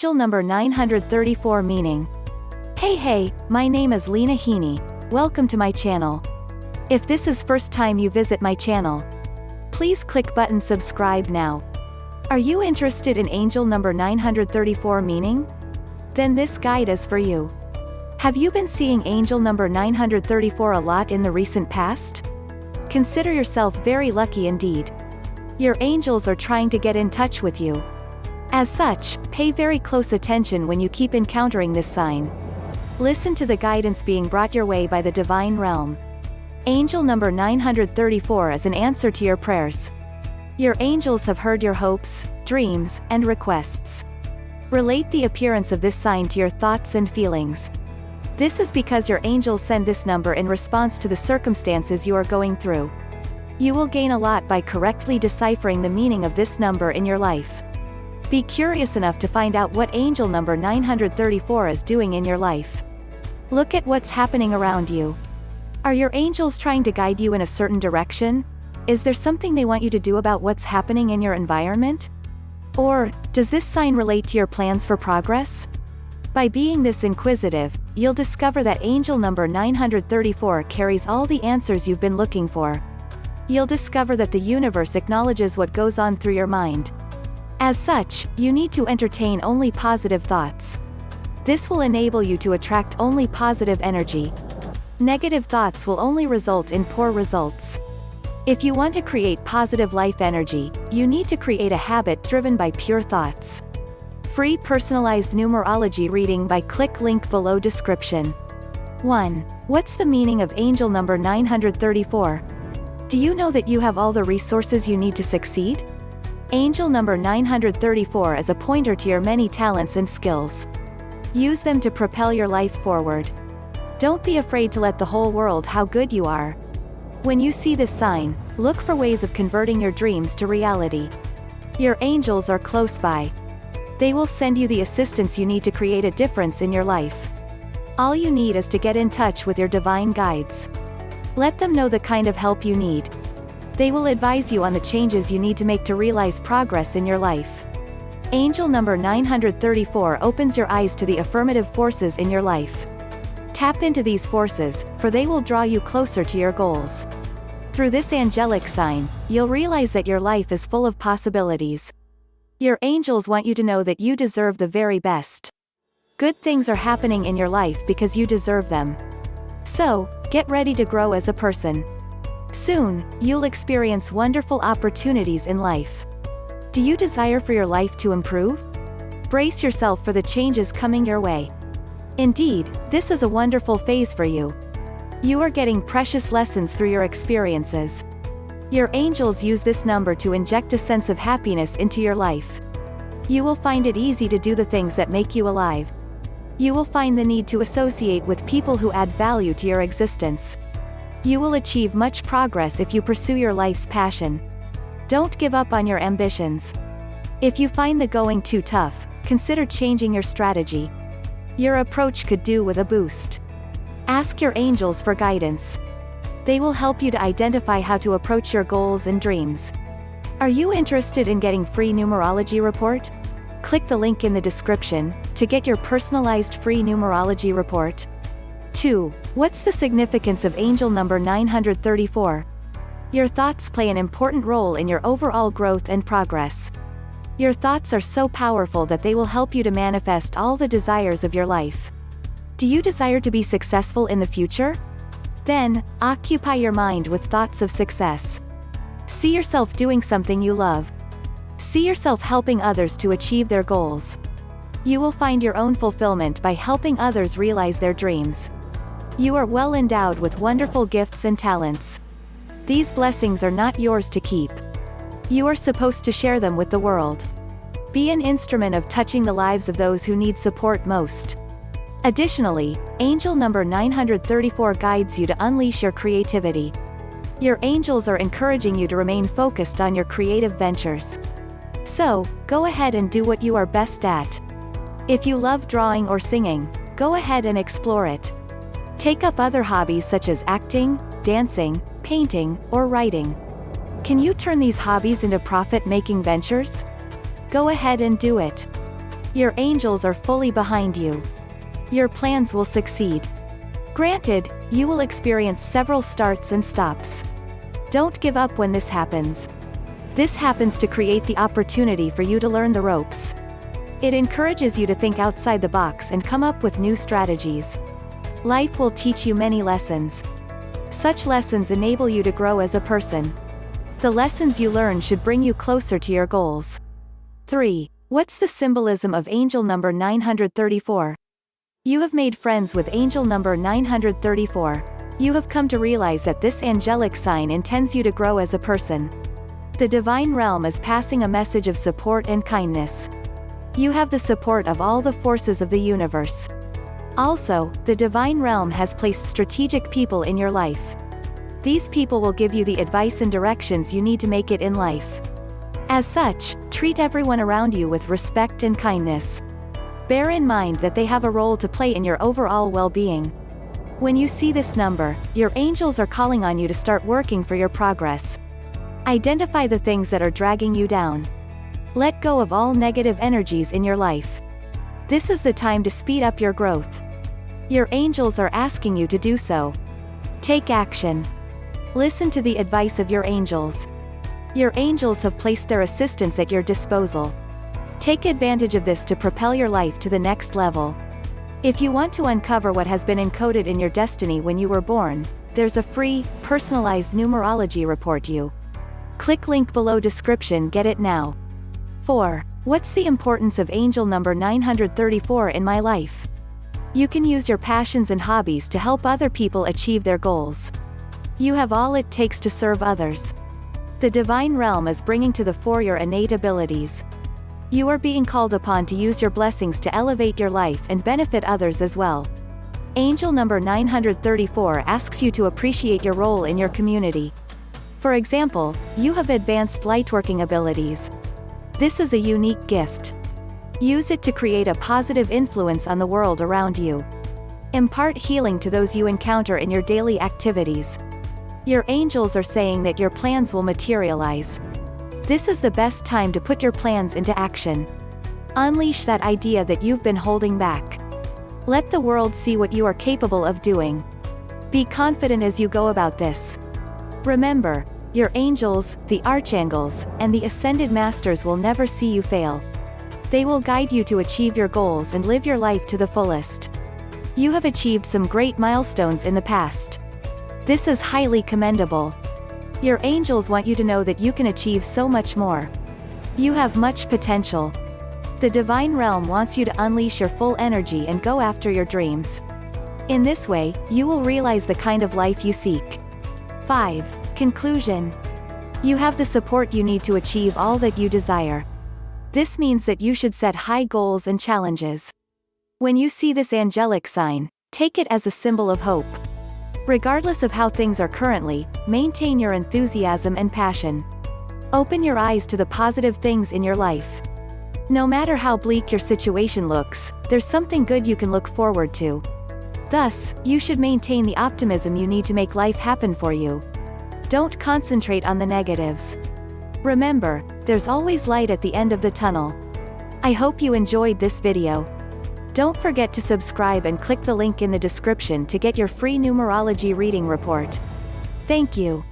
Angel number 934 meaning. Hey hey, my name is Lena Heaney. Welcome to my channel. If this is first time you visit my channel, please click button subscribe now. Are you interested in angel number 934 meaning? Then this guide is for you. Have you been seeing angel number 934 a lot in the recent past? Consider yourself very lucky indeed. Your angels are trying to get in touch with you. As such, pay very close attention when you keep encountering this sign. Listen to the guidance being brought your way by the divine realm. Angel number 934 is an answer to your prayers. Your angels have heard your hopes, dreams, and requests. Relate the appearance of this sign to your thoughts and feelings. This is because your angels send this number in response to the circumstances you are going through. You will gain a lot by correctly deciphering the meaning of this number in your life. Be curious enough to find out what angel number 934 is doing in your life. Look at what's happening around you. Are your angels trying to guide you in a certain direction? Is there something they want you to do about what's happening in your environment? Or, does this sign relate to your plans for progress? By being this inquisitive, you'll discover that angel number 934 carries all the answers you've been looking for. You'll discover that the universe acknowledges what goes on through your mind. As such, you need to entertain only positive thoughts. This will enable you to attract only positive energy. Negative thoughts will only result in poor results. If you want to create positive life energy, you need to create a habit driven by pure thoughts. Free personalized numerology reading by click link below description. 1. What's the meaning of angel number 934? Do you know that you have all the resources you need to succeed? Angel number 934 is a pointer to your many talents and skills. Use them to propel your life forward. Don't be afraid to let the whole world how good you are. When you see this sign, look for ways of converting your dreams to reality. Your angels are close by. They will send you the assistance you need to create a difference in your life. All you need is to get in touch with your divine guides. Let them know the kind of help you need. They will advise you on the changes you need to make to realize progress in your life. Angel number 934 opens your eyes to the affirmative forces in your life. Tap into these forces, for they will draw you closer to your goals. Through this angelic sign, you'll realize that your life is full of possibilities. Your angels want you to know that you deserve the very best. Good things are happening in your life because you deserve them. So, get ready to grow as a person. Soon, you'll experience wonderful opportunities in life. Do you desire for your life to improve? Brace yourself for the changes coming your way. Indeed, this is a wonderful phase for you. You are getting precious lessons through your experiences. Your angels use this number to inject a sense of happiness into your life. You will find it easy to do the things that make you alive. You will find the need to associate with people who add value to your existence. You will achieve much progress if you pursue your life's passion. Don't give up on your ambitions. If you find the going too tough, consider changing your strategy. Your approach could do with a boost. Ask your angels for guidance. They will help you to identify how to approach your goals and dreams. Are you interested in getting free numerology report? Click the link in the description to get your personalized free numerology report. 2. What's the significance of angel number 934? Your thoughts play an important role in your overall growth and progress. Your thoughts are so powerful that they will help you to manifest all the desires of your life. Do you desire to be successful in the future? Then, occupy your mind with thoughts of success. See yourself doing something you love. See yourself helping others to achieve their goals. You will find your own fulfillment by helping others realize their dreams. You are well endowed with wonderful gifts and talents. These blessings are not yours to keep. You are supposed to share them with the world. Be an instrument of touching the lives of those who need support most. Additionally, angel number 934 guides you to unleash your creativity. Your angels are encouraging you to remain focused on your creative ventures. So, go ahead and do what you are best at. If you love drawing or singing, go ahead and explore it. Take up other hobbies such as acting, dancing, painting, or writing. Can you turn these hobbies into profit-making ventures? Go ahead and do it. Your angels are fully behind you. Your plans will succeed. Granted, you will experience several starts and stops. Don't give up when this happens. This happens to create the opportunity for you to learn the ropes. It encourages you to think outside the box and come up with new strategies. Life will teach you many lessons. Such lessons enable you to grow as a person. The lessons you learn should bring you closer to your goals. 3. What's the symbolism of angel number 934? You have made friends with angel number 934. You have come to realize that this angelic sign intends you to grow as a person. The divine realm is passing a message of support and kindness. You have the support of all the forces of the universe. Also, the divine realm has placed strategic people in your life. These people will give you the advice and directions you need to make it in life. As such, treat everyone around you with respect and kindness. Bear in mind that they have a role to play in your overall well-being. When you see this number, your angels are calling on you to start working for your progress. Identify the things that are dragging you down. Let go of all negative energies in your life. This is the time to speed up your growth. Your angels are asking you to do so. Take action. Listen to the advice of your angels. Your angels have placed their assistance at your disposal. Take advantage of this to propel your life to the next level. If you want to uncover what has been encoded in your destiny when you were born, there's a free, personalized numerology report you Click link below description get it now. 4. What's the importance of angel number 934 in my life? You can use your passions and hobbies to help other people achieve their goals. You have all it takes to serve others. The divine realm is bringing to the fore your innate abilities. You are being called upon to use your blessings to elevate your life and benefit others as well. Angel number 934 asks you to appreciate your role in your community. For example, you have advanced lightworking abilities. This is a unique gift. Use it to create a positive influence on the world around you. Impart healing to those you encounter in your daily activities. Your angels are saying that your plans will materialize. This is the best time to put your plans into action. Unleash that idea that you've been holding back. Let the world see what you are capable of doing. Be confident as you go about this. Remember, your angels, the archangels, and the ascended masters will never see you fail. They will guide you to achieve your goals and live your life to the fullest. You have achieved some great milestones in the past. This is highly commendable. Your angels want you to know that you can achieve so much more. You have much potential. The divine realm wants you to unleash your full energy and go after your dreams. In this way, you will realize the kind of life you seek. 5. Conclusion. You have the support you need to achieve all that you desire. This means that you should set high goals and challenges. When you see this angelic sign, take it as a symbol of hope. Regardless of how things are currently, maintain your enthusiasm and passion. Open your eyes to the positive things in your life. No matter how bleak your situation looks, there's something good you can look forward to. Thus, you should maintain the optimism you need to make life happen for you. Don't concentrate on the negatives. Remember, there's always light at the end of the tunnel. I hope you enjoyed this video. Don't forget to subscribe and click the link in the description to get your free numerology reading report. Thank you.